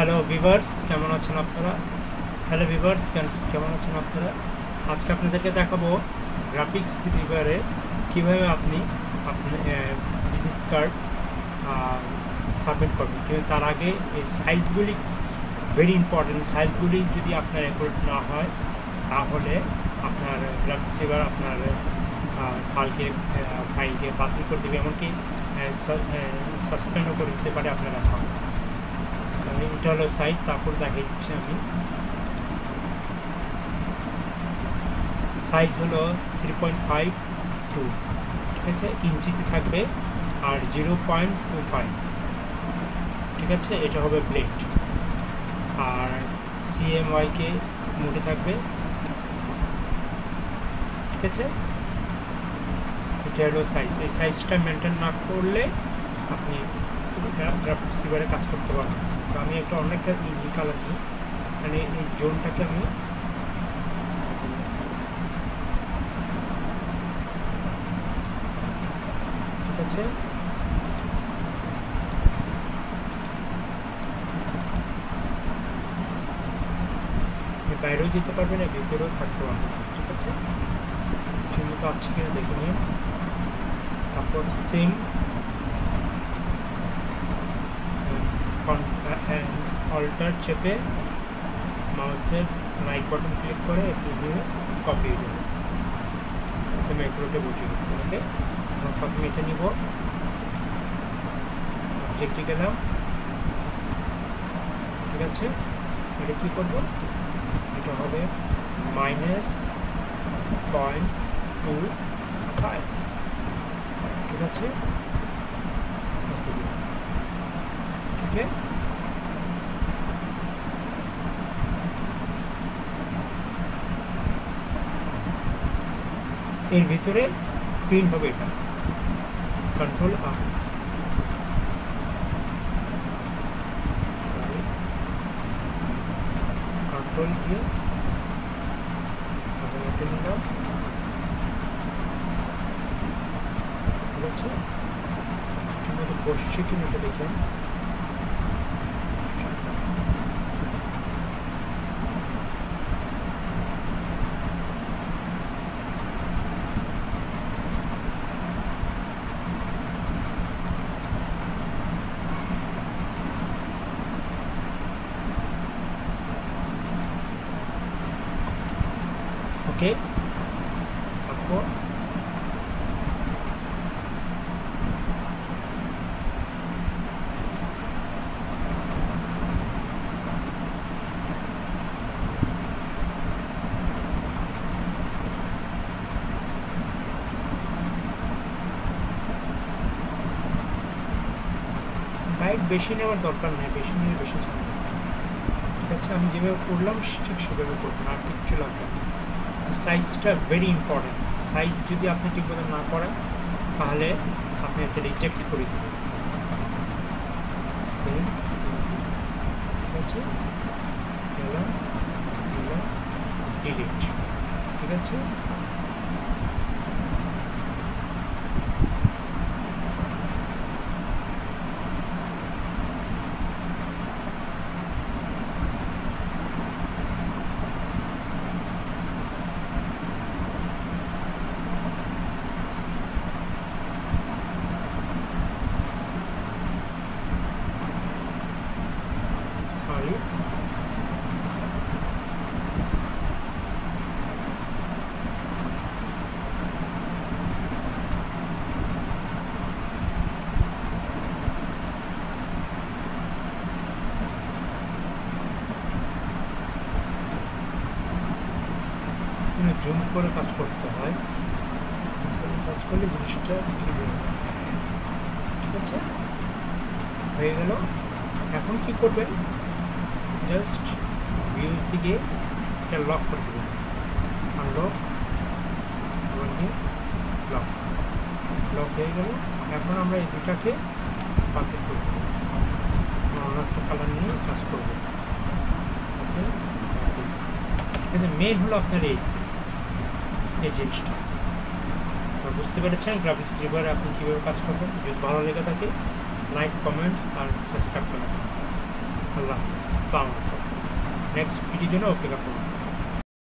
Hello viewers কেমন আছেন আপনারা? হ্যালো ভিভার্স কেমন আছেন আপনারা? আজকে আপনাদেরকে দেখাবো গ্রাফিক্স রিভারে কীভাবে আপনি বিজনেস কার্ড সাবমিট করবেন। কিন্তু তার আগে এই সাইজগুলি ভেরি ইম্পর্টেন্ট সাইজগুলি যদি আপনার অ্যাকুরেট না হয়, তাহলে আপনার গ্রাফিক্স রিভার আপনার ফাইলকে ফাইলকে বাতিল করে দেবে। এমনকি সাসপেন্ডও করে দিতে পারে আপনার এটা হলো সাইজ তারপর দেখে দিচ্ছি আমি। সাইজ হলো থ্রি পয়েন্ট ফাইভ টু ঠিক আছে? ইঞ্চিতে থাকবে আর জিরো পয়েন্ট টু ফাইভ ঠিক আছে? এটা হবে ব্লেড আর সিএমওয়াইকে মোটে থাকবে, ঠিক আছে? এটা হলো সাইজ এই সাইজটা মেনটেন না করলে আপনি গ্রাফিক্স রিভারে কাজ করতে পারবেন তো আমি একটা অনেকটা ইজি কালার নিই। মানে এই জোনটাকে আমি ঠিক আছে? বাইরেও যেতে পারবে না ভিতরেও থাকতে পারবে ঠিক আছে? ঠিক মতো আছে কিনা দেখে নিন। তারপর সেম অল্টার চেপে মাউসের রাইট বাটন ক্লিক করে একটু কপি দেবো প্রথমে এগুলোতে বুঝে গেছি ওকে প্রথমে এটা নিব। অবজেক্টে গেলাম ঠিক আছে? এটা কী করব? এটা হবে মাইনাস পয়েন্ট টু ফাইভ ঠিক আছে? ঠিক এর ভিতরে প্রিন্ট হবে এটা। কন্ট্রোল আর কন্ট্রোল দিয়ে ঠিক আছে? বসছে কিনা এটা দেখেন ওকে। তারপর হাইট বেশি নেওয়ার দরকার নেই বেশি নিলে বেশি ছাড়বে ঠিক আছে আমি যেভাবে করলাম ঠিক সেভাবে করবেন আর কিচ্ছু লাগবে না। সাইজটা ভেরি ইম্পর্টেন্ট সাইজ যদি আপনি ঠিকমতো না করেন, তাহলে আপনি একটা রিজেক্ট করে দেবেন। ডিলিট ঠিক আছে? সরি জুম করে কাজ করতে হয়। কাজ করলে জিনিসটা ঠিক আছে? হয়ে গেল। এখন কি করবেন? জাস্ট ভিউজ থেকে এটা লক করে দেবেন। আনলক লক লক হয়ে গেল। এখন আমরা এই দুটাকে বাতিল করব। অন্য একটা কালার নিয়ে কাজ করব। কিন্তু মেন হলো আপনার এই এই জিনিসটা। তো বুঝতে পেরেছেন গ্রাফিক্স রিভারে আপনি কীভাবে কাজ করবেন? যদি ভালো লেগে থাকে লাইক কমেন্টস আর সাবস্ক্রাইব করবেন আল্লাহ হাফিজ আসসালামু আলাইকুম নেক্সট ভিডিওর জন্য অপেক্ষা করুন